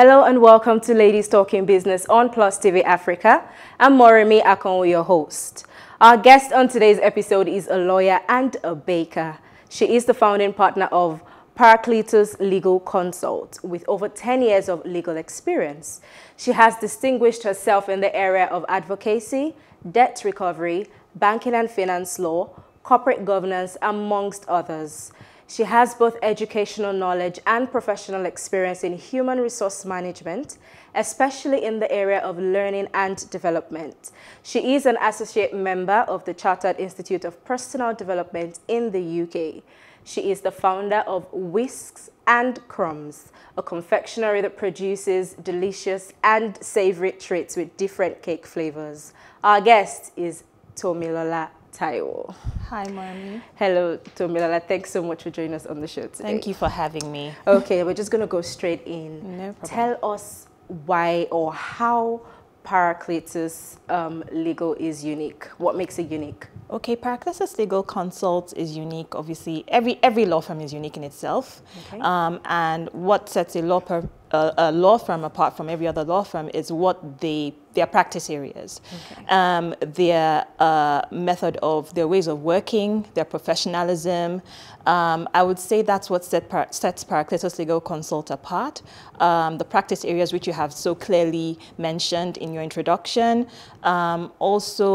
Hello and welcome to Ladies Talking Business on Plus TV Africa. I'm Moremi Akonwo, your host. Our guest on today's episode is a lawyer and a baker. She is the founding partner of Paracletus Legal Consult with over 10 years of legal experience. She has distinguished herself in the area of advocacy, debt recovery, banking and finance law, corporate governance, amongst others. She has both educational knowledge and professional experience in human resource management, especially in the area of learning and development. She is an associate member of the Chartered Institute of Personnel Development in the UK. She is the founder of Whisks and Crumbs, a confectionery that produces delicious and savory treats with different cake flavors. Our guest is Tomilola Taiwo. Hi, Marmy. Hello, Tomilola. Thanks so much for joining us on the show today. Thank you for having me. Okay, we're just going to go straight in. No problem. Tell us why or how Paracletus um, Legal is unique. What makes it unique? Okay, Paracletus Legal Consult is unique. Obviously, every every law firm is unique in itself. Okay. Um, and what sets a law, per, uh, a law firm apart from every other law firm is what they their practice areas, Okay. um, their uh, method of their ways of working, their professionalism. Um, I would say that's what set par sets Paracletus Legal Consult apart. Um, the practice areas which you have so clearly mentioned in your introduction. Um, also,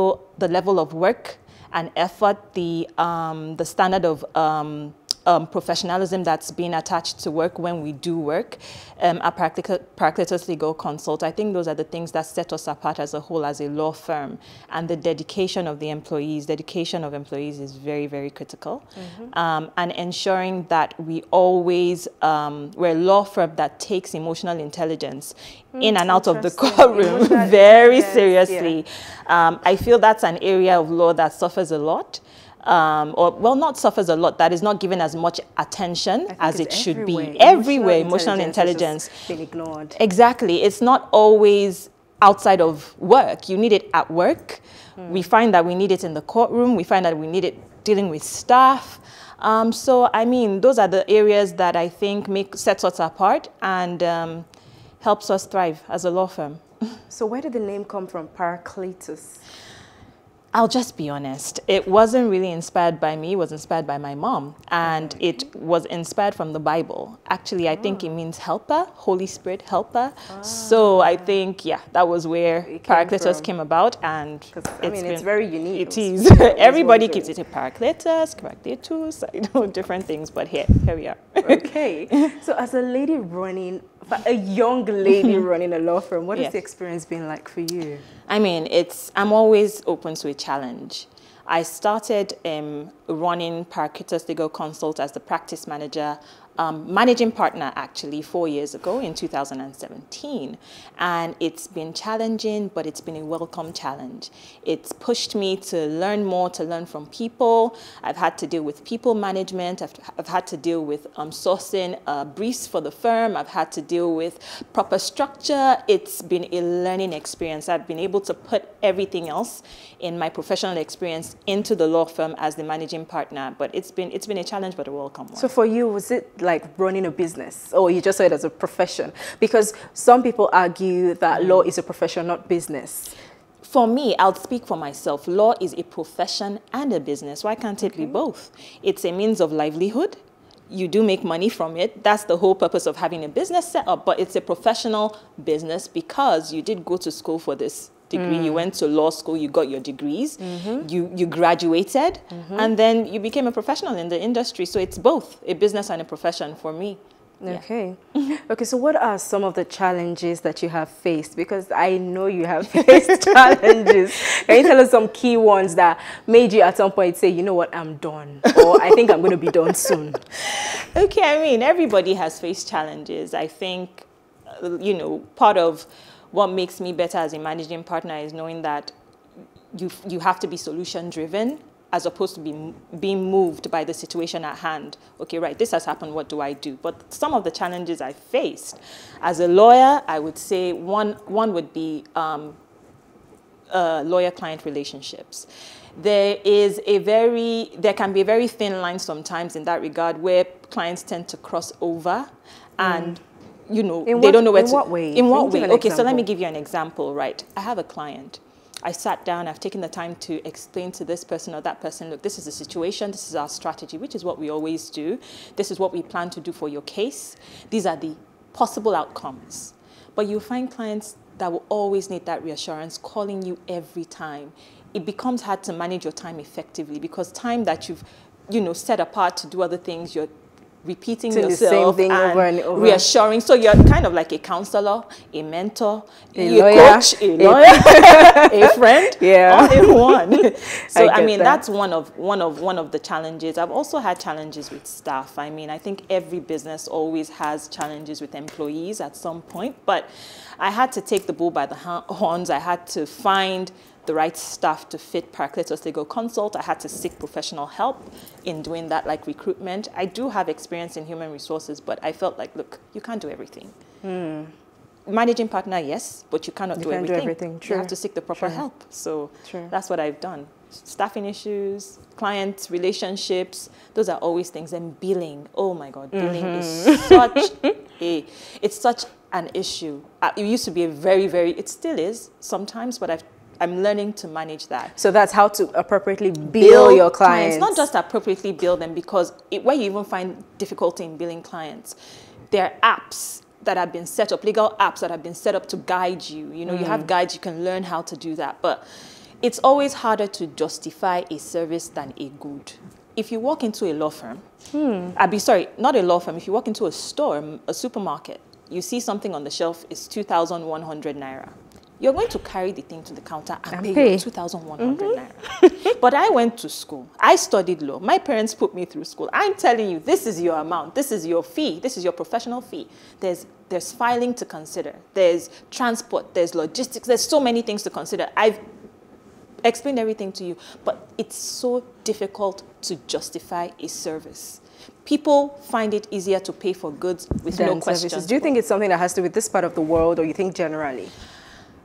the level of work and effort, the, um, the standard of um, professionalism that's being attached to work when we do work um, at Paraclet- Paracletus Legal Consult. I think those are the things that set us apart as a whole, as a law firm. And the dedication of the employees, dedication of employees is very, very critical. Um, and ensuring that we always, um, we're a law firm that takes emotional intelligence in and out of the courtroom very intelligence, yeah. seriously. Um, I feel that's an area of law that suffers a lot. Um, or well, not suffers a lot. That is not given as much attention as it should be. Everywhere, emotional has intelligence. just been ignored. Exactly. It's not always outside of work. You need it at work. We find that we need it in the courtroom. We find that we need it dealing with staff. Um, so, I mean, those are the areas that I think make sets us apart and um, helps us thrive as a law firm. So where did the name come from, Paracletus? I'll just be honest. It wasn't really inspired by me. It was inspired by my mom. And it was inspired from the Bible. Actually, I think it oh. means helper, Holy Spirit helper. So ah. I think, yeah, that was where Paracletus from. came about. And I mean, it's very unique. It is. Everybody keeps it a Paracletus, Paracletus, I know different things, but here, here we are. okay. So as a lady running, a young lady running a law firm, what has the experience been like for you? I mean, it's I'm always open to a challenge. I started um, running Paracletus Legal Consult as the practice manager, um, managing partner actually four years ago in 2017. And it's been challenging, but it's been a welcome challenge. It's pushed me to learn more, to learn from people. I've had to deal with people management. I've, I've had to deal with um, sourcing uh, briefs for the firm. I've had to deal with proper structure. It's been a learning experience. I've been able to put everything else in my professional experience into the law firm as the managing partner. But it's been it's been a challenge, but a welcome one. So for you, was it like running a business or you just saw it as a profession? Because some people argue that law is a profession, not business. For me, I'll speak for myself. Law is a profession and a business. Why can't it be both? It's a means of livelihood. You do make money from it. That's the whole purpose of having a business set up, but it's a professional business because you did go to school for this degree. You mm. went to law school, you got your degrees, mm-hmm. you, you graduated, mm-hmm. and then you became a professional in the industry. So it's both a business and a profession for me. Yeah. Okay. okay, so what are some of the challenges that you have faced? Because I know you have faced challenges. Can you tell us some key ones that made you at some point say, you know what, I'm done, or I think I'm going to be done soon? Okay, I mean, everybody has faced challenges. I think, uh, you know, part of what makes me better as a managing partner is knowing that you, you have to be solution driven as opposed to be, being moved by the situation at hand. Okay, right, this has happened, what do I do? But some of the challenges I faced as a lawyer, I would say one, one would be um, uh, lawyer-client relationships. There is a very, there can be a very thin line sometimes in that regard where clients tend to cross over and you know, In they what- don't know where in to. what way? In what way? Okay, so let me give you an example, right? I have a client. I sat down, I've taken the time to explain to this person or that person, look, this is the situation, this is our strategy, which is what we always do. This is what we plan to do for your case. These are the possible outcomes. But you find clients that will always need that reassurance calling you every time. It becomes hard to manage your time effectively because time that you've, you know, set apart to do other things, you're repeating Doing the yourself same thing and, over and over. reassuring. So you're kind of like a counselor, a mentor, A a, lawyer, coach, a a- lawyer, a friend, Yeah. all in one. so I I, mean, that. that's one of one of one of the challenges. I've also had challenges with staff. I mean, I think every business always has challenges with employees at some point, but I had to take the bull by the horns. I had to find the right staff to fit Paracletus Legal Consult. I had to seek professional help in doing that, like recruitment. I do have experience in human resources, but I felt like, look, you can't do everything. Managing partner, yes, but you cannot You do can't do everything. everything, You have to seek the proper true. help. So True. that's what I've done. Staffing issues, client relationships, those are always things. And billing, oh my God, billing Mm-hmm. is such a, it's such an issue. Uh, It used to be a very, very, it still is sometimes, but I've, I'm learning to manage that. So that's how to appropriately bill, your clients. Not just appropriately bill them, because it, where you even find difficulty in billing clients, there are apps that have been set up, legal apps that have been set up to guide you. You know, you Mm. have guides, you can learn how to do that. But it's always harder to justify a service than a good. If you walk into a law firm, Hmm. I'd be sorry, not a law firm, if you walk into a store, a supermarket, you see something on the shelf is 2,100 naira. You're going to carry the thing to the counter and, And pay, pay. your 2,100 mm-hmm. naira. but I went to school. I studied law. My parents put me through school. I'm telling you, this is your amount. This is your fee. This is your professional fee. There's, there's filing to consider. There's transport. There's logistics. There's so many things to consider. I've explained everything to you, but it's so difficult to justify a service. People find it easier to pay for goods with than no questions. services. Do you think it's something that has to do with this part of the world, or you think generally?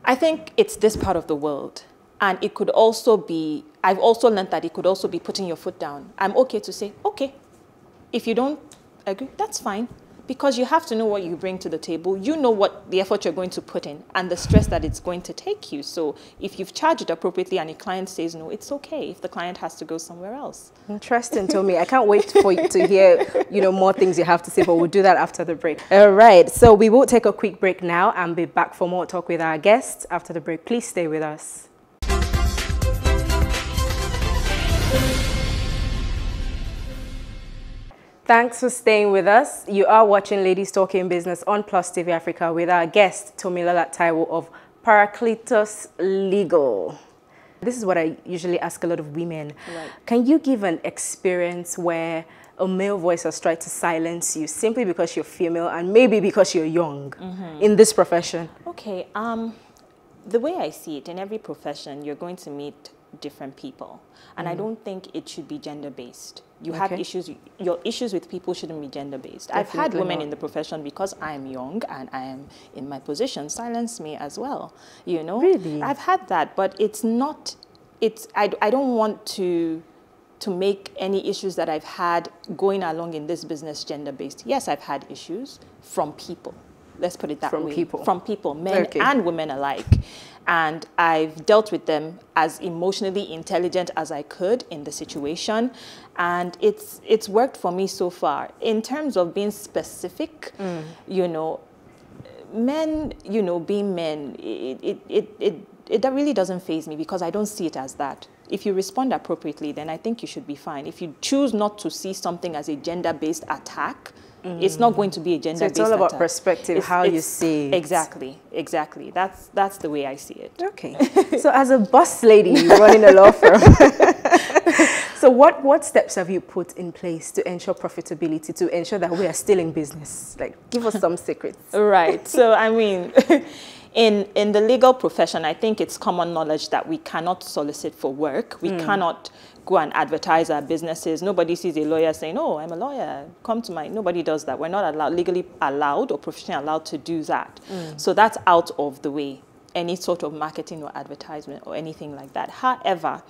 I think it's this part of the world. And it could also be, I've also learned that it could also be putting your foot down. I'm okay to say, okay, if you don't agree, that's fine. Because you have to know what you bring to the table. You know what the effort you're going to put in and the stress that it's going to take you. So if you've charged it appropriately and a client says no, it's okay if the client has to go somewhere else. Interesting, Tommy. I can't wait for you to hear, you know, more things you have to say, but we'll do that after the break. All right. So we will take a quick break now and be back for more talk with our guests after the break. Please stay with us. Thanks for staying with us. You are watching Ladies Talking Business on Plus TV Africa with our guest, Tomilola Taiwo of Paracletus Legal. This is what I usually ask a lot of women. Right. Can you give an experience where a male voice has tried to silence you simply because you're female and maybe because you're young in this profession? Okay, um, the way I see it, in every profession, you're going to meet different people. And I mm. don't think it should be gender based. You have issues, your issues with people shouldn't be gender based. I've had women not. in the profession because I'm young and I am in my position silence me as well. You know? Really? I've had that, but it's not, it's, I, I don't want to to make any issues that I've had going along in this business gender based. Yes, I've had issues from people. Let's put it that From way. people. From people, men Okay. and women alike. And I've dealt with them as emotionally intelligent as I could in the situation. And it's, it's worked for me so far. In terms of being specific, Mm. you know, men, you know, being men, it, it, it, it, it that really doesn't faze me because I don't see it as that. If you respond appropriately, then I think you should be fine. If you choose not to see something as a gender-based attack, Mm-hmm. it's not going to be a gender-based it's all about attack. perspective, It's- how you see it. Exactly, exactly. That's, that's the way I see it. Okay. so as a boss lady running a law firm, so what, what steps have you put in place to ensure profitability, to ensure that we are still in business? Like, give us some secrets. Right. So, I mean, in, in the legal profession, I think it's common knowledge that we cannot solicit for work. We mm. cannot go and advertise our businesses. Nobody sees a lawyer saying, oh, I'm a lawyer, come to my, nobody does that. We're not allowed, legally allowed or professionally allowed to do that. Mm. So that's out of the way, any sort of marketing or advertisement or anything like that. However,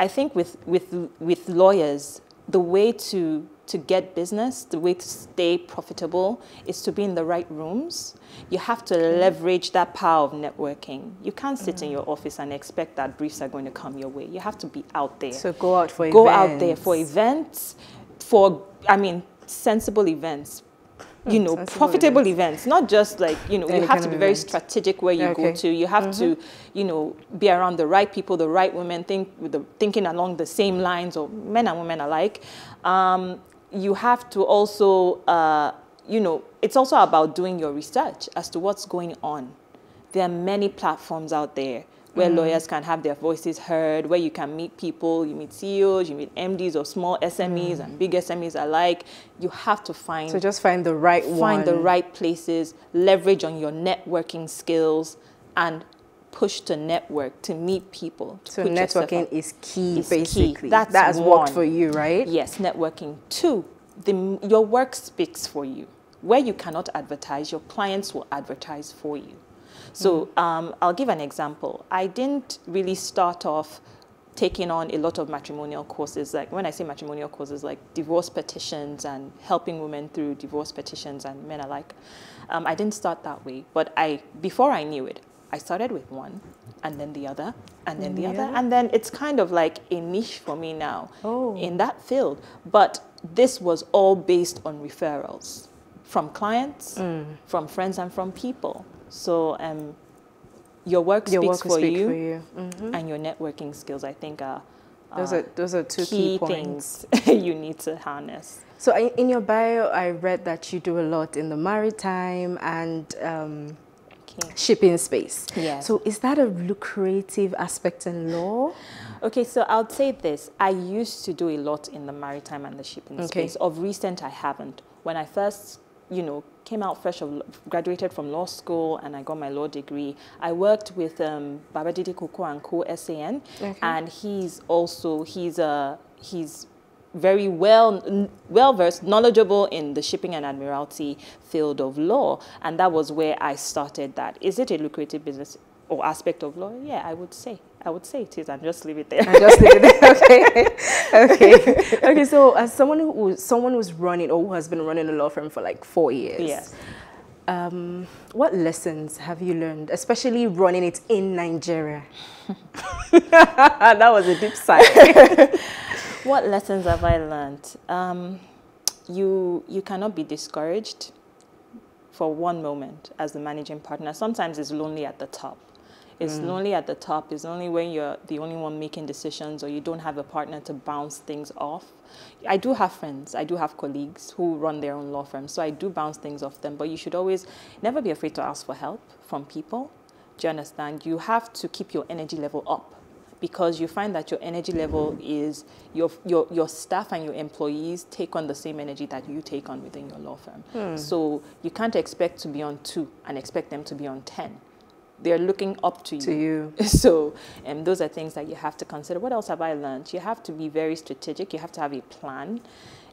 I think with, with, with lawyers, the way to to get business, the way to stay profitable is to be in the right rooms. You have to leverage that power of networking. You can't sit mm. in your office and expect that briefs are going to come your way. You have to be out there. So go out for go events. out there for events, for I mean sensible events, you know, profitable events. not just like, you know, Any you have to be very strategic where you okay. go to. You have mm -hmm. to, mm-hmm. you know, be around the right people, the right women, think with the thinking along the same lines, or men and women alike. Um, you have to also, uh, you know, it's also about doing your research as to what's going on. There are many platforms out there where mm. lawyers can have their voices heard, where you can meet people, you meet CEOs, you meet MDs of small SMEs mm. and big SMEs alike. You have to find so just find the right find one. the right places, leverage on your networking skills, and push to network to meet people. To so networking is key, is basically. Key. That's that has worked for you, right? Yes, networking. Two, the, your work speaks for you. Where you cannot advertise, your clients will advertise for you. So um, I'll give an example. I didn't really start off taking on a lot of matrimonial causes. Like when I say matrimonial causes, like divorce petitions and helping women through divorce petitions and men alike. Um, I didn't start that way, but I before I knew it, I started with one, and then the other, and then the yeah. other, and then it's kind of like a niche for me now oh. in that field. But this was all based on referrals from clients, mm. from friends, and from people. So um, your work your speaks work for, speak you, for, you, mm -hmm. and your networking skills, I think, are, those are those are two key, key things you need to harness. So in your bio, I read that you do a lot in the maritime and um, okay. shipping space. Yes. So is that a lucrative aspect in law? Okay, so I'll say this. I used to do a lot in the maritime and the shipping okay. space. Of recent, I haven't. When I first you know, came out fresh of, graduated from law school and I got my law degree. I worked with um, Babajide Koko and Co SAN okay. and he's also, he's a, he's very well well versed, knowledgeable in the shipping and admiralty field of law, and that was where I started. That is it a lucrative business or aspect of law? Yeah, I would say. I would say it is, and just leave it there. And just leave it there. Okay. okay. Okay. So, as someone who someone who's running or who has been running a law firm for like four years, yes. Um, what lessons have you learned, especially running it in Nigeria? that was a deep sigh. what lessons have I learned? Um, you you cannot be discouraged for one moment as the managing partner. Sometimes it's lonely at the top it's mm. lonely at the top. It's only when you're the only one making decisions or you don't have a partner to bounce things off. I do have friends, I do have colleagues who run their own law firms, so I do bounce things off them. But you should always never be afraid to ask for help from people. Do you understand? You have to keep your energy level up because you find that your energy level is your, your, your staff and your employees take on the same energy that you take on within your law firm. Hmm. So you can't expect to be on two and expect them to be on 10 they're looking up to you. To you. So um, those are things that you have to consider. What else have I learned? You have to be very strategic. You have to have a plan,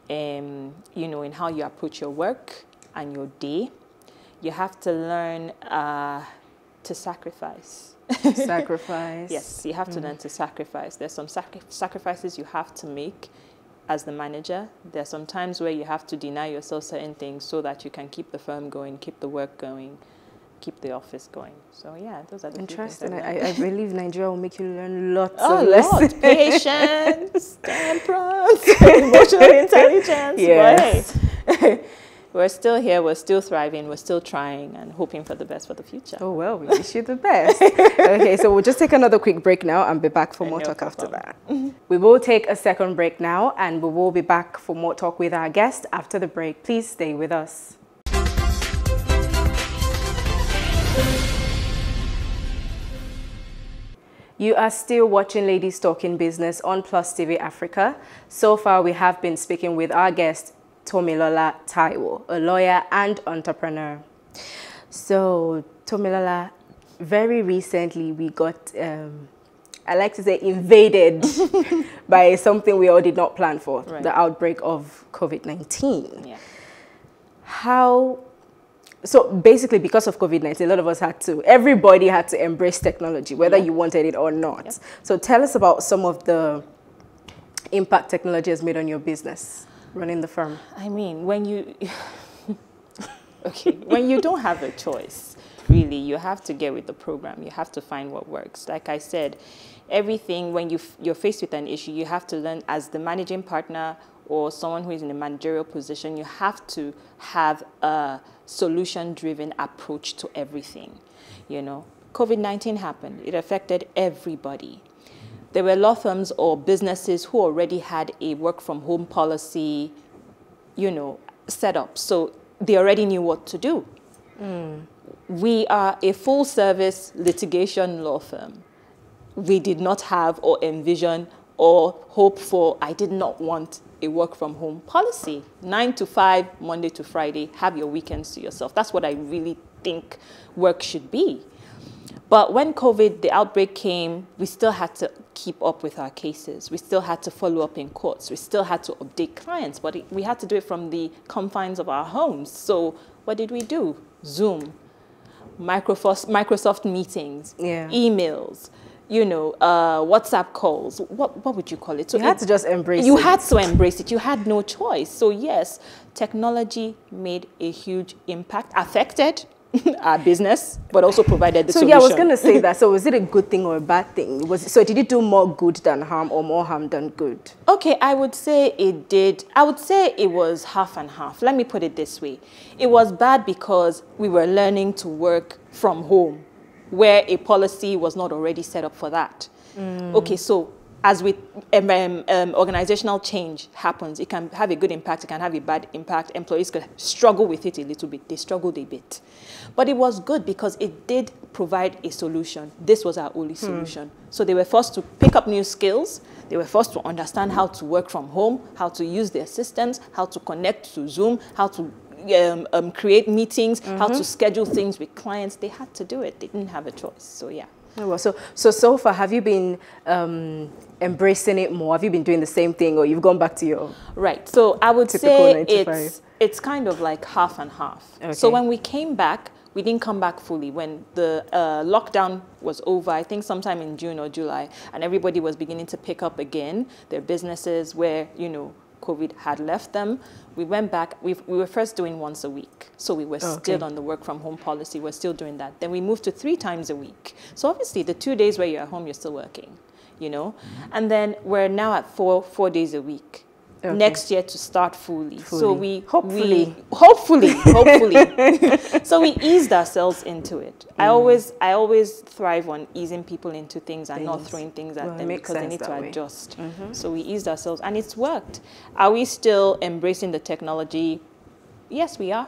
um, you know, in how you approach your work and your day. You have to learn uh, to sacrifice. Sacrifice. yes, you have to mm. learn to sacrifice. There's some sacri sacrifices you have to make as the manager. There are some times where you have to deny yourself certain things so that you can keep the firm going, keep the work going keep the office going. So yeah, those are the interesting. I, I, believe Nigeria will make you learn lots oh, of lessons. Patience, temperance, emotional intelligence. Yes. Hey, we're still here. We're still thriving. We're still trying and hoping for the best for the future. Oh well, we wish you the best. okay, so we'll just take another quick break now and be back for more talk after that. we will take a second break now and we will be back for more talk with our guest after the break. Please stay with us. You are still watching Ladies Talking Business on Plus TV Africa. So far, we have been speaking with our guest, Tomilola Taiwo, a lawyer and entrepreneur. So, Tomilola, very recently we got, um, I like to say, invaded by something we all did not plan for, right. the outbreak of COVID-19. Yeah. How so basically because of COVID-19, a lot of us had to, everybody had to embrace technology, whether yeah. you wanted it or not. Yep. So tell us about some of the impact technology has made on your business running the firm? I mean, when you okay, when you don't have a choice, really, you have to get with the program. You have to find what works. Like I said, everything when you you're faced with an issue, you have to learn as the managing partner or someone who is in a managerial position, you have to have a solution-driven approach to everything. You know, COVID-19 happened. It affected everybody. There were law firms or businesses who already had a work from home policy, you know, set up. So they already knew what to do. Mm. We are a full service litigation law firm. We did not have or envision or hope for, I did not want a work from home policy. Nine to five, Monday to Friday, have your weekends to yourself. That's what I really think work should be. But when COVID, the outbreak came, we still had to keep up with our cases. We still had to follow up in courts. We still had to update clients, but we had to do it from the confines of our homes. So what did we do? Zoom, Microsoft, Microsoft meetings, yeah. emails, you know, uh, WhatsApp calls. What, what would you call it? So you had it, to just embrace you it. You had to embrace it. You had no choice. So yes, technology made a huge impact, affected our business, but also provided the so solution. yeah, I was going to say that. So was it a good thing or a bad thing? Was so did it do more good than harm or more harm than good? Okay, I would say it did. I would say it was half and half. Let me put it this way: it was bad because we were learning to work from home, where a policy was not already set up for that. Mm. Okay, so as with um, um, um, organizational change happens, it can have a good impact, it can have a bad impact. Employees could struggle with it a little bit. They struggled a bit. But it was good because it did provide a solution. This was our only hmm. solution. Hmm. So they were forced to pick up new skills. They were forced to understand how to work from home, how to use their systems, how to connect to Zoom, how to um, um, create meetings, mm -hmm. how to mm-hmm. schedule things with clients. They had to do it. They didn't have a choice. So yeah. Oh, well, so, so, so far, have you been um, embracing it more? Have you been doing the same thing or you've gone back to your Right. So I would say it's, it's kind of like half and half. Okay. So when we came back, we didn't come back fully. When the uh, lockdown was over, I think sometime in June or July, and everybody was beginning to pick up again their businesses where, you know, COVID had left them. We went back, we, we were first doing once a week. So we were oh, okay. still on the work from home policy, we're still doing that. Then we moved to three times a week. So obviously the two days where you're at home, you're still working, you know? Mm-hmm. And then we're now at four, four days a week. Okay. next year to start fully. fully. So we hopefully, we, hopefully, hopefully. so we eased ourselves into it. Mm. I always, I always thrive on easing people into things, things. and not throwing things at well, them because they need to way. adjust. Mm -hmm. So we eased ourselves, and it's worked. Are we still embracing the technology? Yes, we are,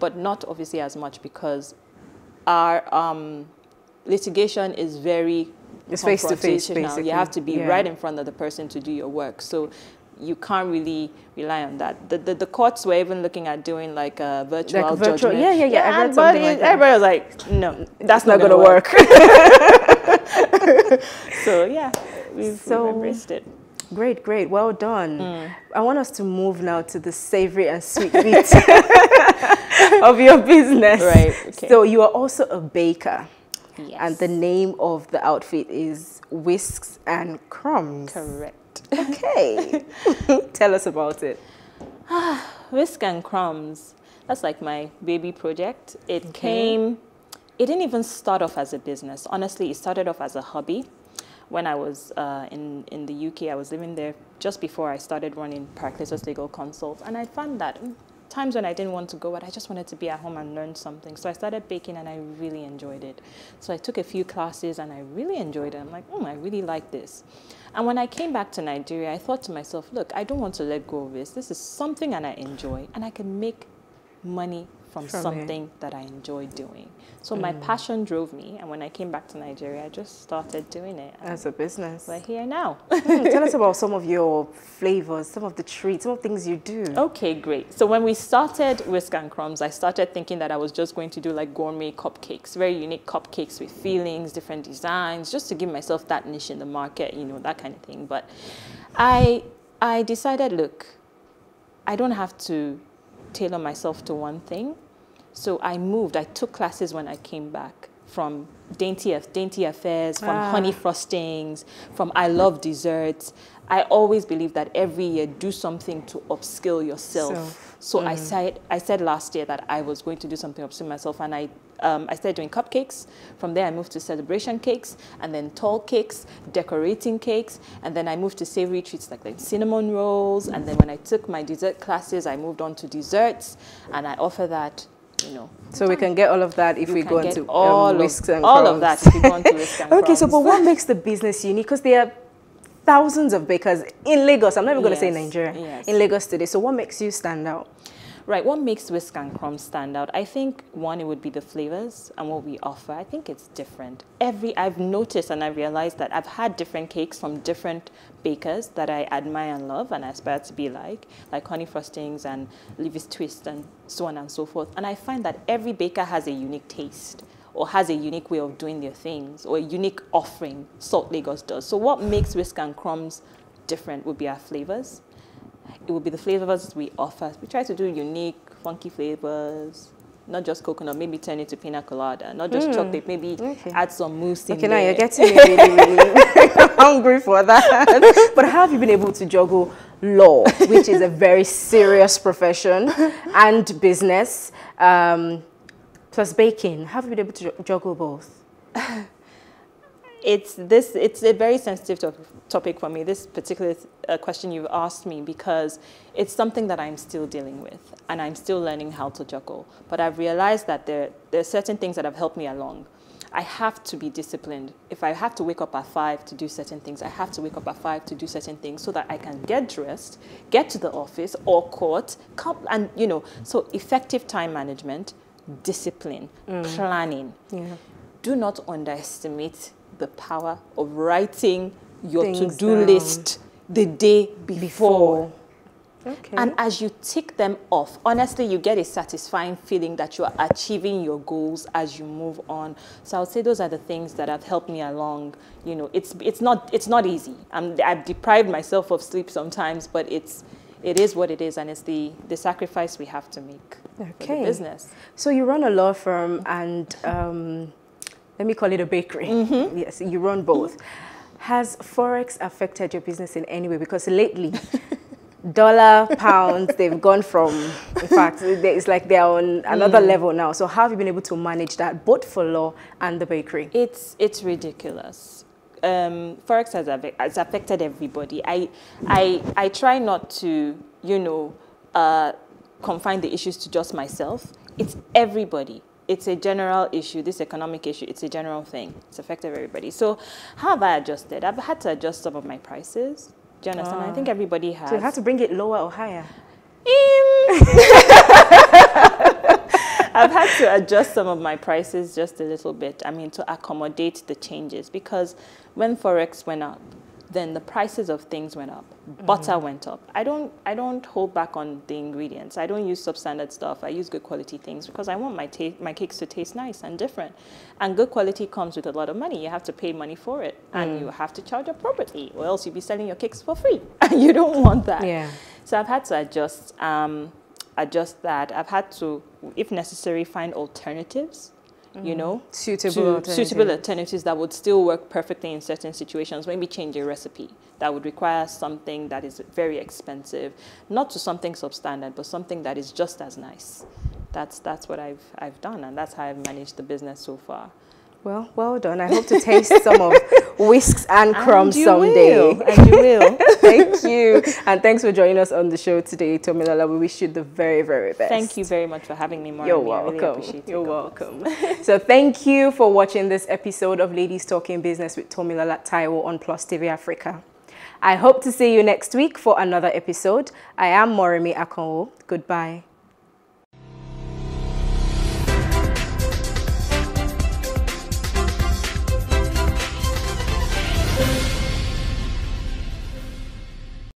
but not obviously as much because our um, litigation is very it's face to face. Basically. You have to be yeah. right in front of the person to do your work. So you can't really rely on that. The, the, the courts were even looking at doing like a virtual, like virtual judgment. Yeah, yeah, yeah. yeah everybody, like everybody was like, no, that's, that's not, not going to work. work. so yeah, we've, so, we've embraced it. Great, great. Well done. Mm. I want us to move now to the savory and sweet bit of your business. Right. Okay. So you are also a baker. Yes. And the name of the outfit is Whisks and Crumbs. Correct. Okay. Tell us about it. Whisk and Crumbs. That's like my baby project. It okay. came, it didn't even start off as a business. Honestly, it started off as a hobby. When I was uh, in, in the UK, I was living there just before I started running Paracletus Legal Consult. And I found that mm, times when I didn't want to go out, I just wanted to be at home and learn something. So I started baking and I really enjoyed it. So I took a few classes and I really enjoyed it. I'm like, oh, I really like this. And when I came back to Nigeria, I thought to myself, look, I don't want to let go of this. This is something and I enjoy, and I can make money from, from something it. that I enjoy doing. So mm. my passion drove me, and when I came back to Nigeria, I just started doing it. As a business. We're here now. mm, tell us about some of your flavors, some of the treats, some of the things you do. Okay, great. So when we started Whisk and Crumbs, I started thinking that I was just going to do like gourmet cupcakes, very unique cupcakes with feelings, different designs, just to give myself that niche in the market, you know, that kind of thing. But I, I decided, look, I don't have to tailor myself to one thing. So I moved. I took classes when I came back from dainty, dainty affairs, from ah. honey frostings, from I love desserts. I always believe that every year do something to upskill yourself. So, so mm. I said I said last year that I was going to do something to upskill myself, and I um, I started doing cupcakes. From there, I moved to celebration cakes, and then tall cakes, decorating cakes, and then I moved to savory treats like, like cinnamon rolls. And then when I took my dessert classes, I moved on to desserts, and I offer that you know. So we can get all of that if you we go into um, all um, whisks and all of that if we go into whisks and Okay, so but what makes the business unique? Because there are thousands of bakers in Lagos. I'm never going to say Nigeria. Yes. In Lagos today. So what makes you stand out? Right, what makes Whisk and Crumb stand out? I think one, it would be the flavors and what we offer. I think it's different. Every I've noticed and I realized that I've had different cakes from different bakers that I admire and love and aspire to be like, like Honey Frostings and Levy's Twist and so on and so forth. And I find that every baker has a unique taste or has a unique way of doing their things or a unique offering, Salt Lagos does. So what makes Whisk and Crumbs different would be our flavors it will be the flavors we offer. We try to do unique, funky flavors, not just coconut, maybe turn it to pina colada, not just mm. chocolate, maybe okay. add some mousse in okay, now you're getting me really, really hungry for that. but how have you been able to juggle law, which is a very serious profession, and business, um, plus baking? How have you been able to juggle both? It's this it's a very sensitive to topic for me. This particular uh, question you've asked me because it's something that i'm still dealing with and i'm still learning how to juggle. But i've realized that there, there are certain things that have helped me along. I have to be disciplined. If i have to wake up at five to do certain things i have to wake up at five to do certain things so that i can get dressed get to the office or court come and you know so effective time management discipline mm. planning. Yeah. do not underestimate the power of writing your to-do list the day before. before. Okay. And as you tick them off, honestly, you get a satisfying feeling that you are achieving your goals as you move on. So I would say those are the things that have helped me along. You know, it's it's not it's not easy. I'm, I've deprived myself of sleep sometimes, but it's it is what it is, and it's the the sacrifice we have to make okay. business. So you run a law firm, and um, let me call it a bakery. Mm -hmm. Yes, you run both. Has Forex affected your business in any way? Because lately, dollar, pounds, they've gone from, in fact, it's like they're on another mm. level now. So how have you been able to manage that, both for law and the bakery? It's, it's ridiculous. Um, Forex has, has affected everybody. I, I, I try not to, you know, uh, confine the issues to just myself. It's everybody it's a general issue, this economic issue, it's a general thing. It's affected everybody. So how have I adjusted? I've had to adjust some of my prices. Do you understand? I think ah. everybody has. So you have to bring it lower or higher? I've had to adjust some of my prices just a little bit. I mean, to accommodate the changes because when Forex went up, then the prices of things went up. Mm. Butter went up. I don't I don't hold back on the ingredients. I don't use substandard stuff. I use good quality things because I want my ta- my cakes to taste nice and different. And good quality comes with a lot of money. You have to pay money for it, mm. and you have to charge appropriately, or else you'll be selling your cakes for free. you don't want that. Yeah. So I've had to adjust um, adjust that. I've had to, if necessary, find alternatives mm. Mm-hmm. you know, suitable alternatives. suitable alternatives that would still work perfectly in certain situations. Maybe change a recipe that would require something that is very expensive, not to something substandard, but something that is just as nice. That's that's what I've I've done, and that's how I've managed the business so far. Well, well done. I hope to taste some of whisks and crumbs and someday. Will. And you will. Thank you. And thanks for joining us on the show today, Tomilola. We wish you the very, very best. Thank you very much for having me, Maureen. You're welcome. Really You're welcome. so thank you for watching this episode of Ladies Talking Business with Tomilola Taiwo on Plus TV Africa. I hope to see you next week for another episode. I am Moremi Akonwo. Goodbye.